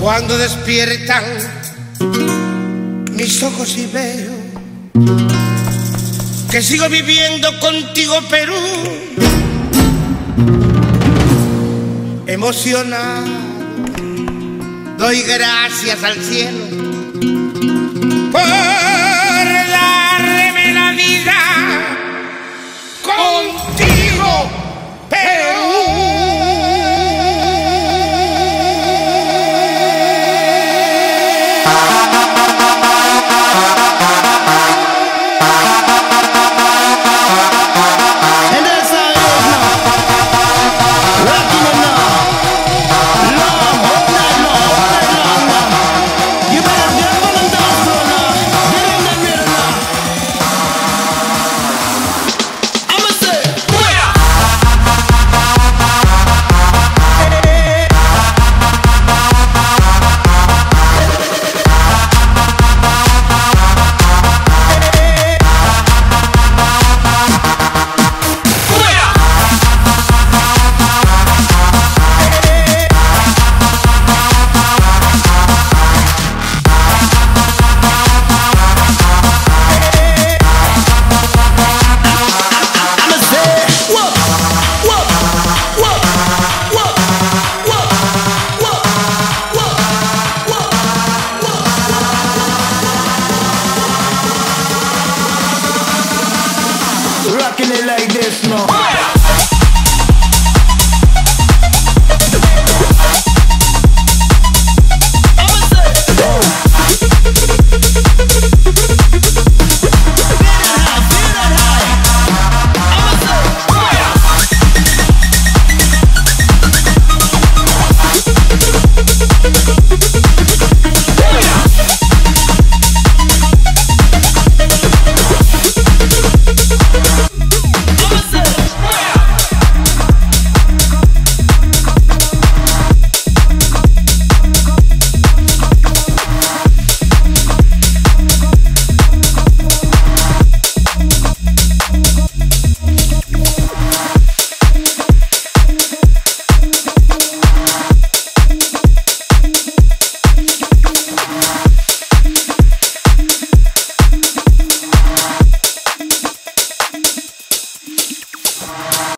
Cuando despiertan mis ojos y veo que sigo viviendo contigo, Perú. Emocionado, doy gracias al cielo it like this, no.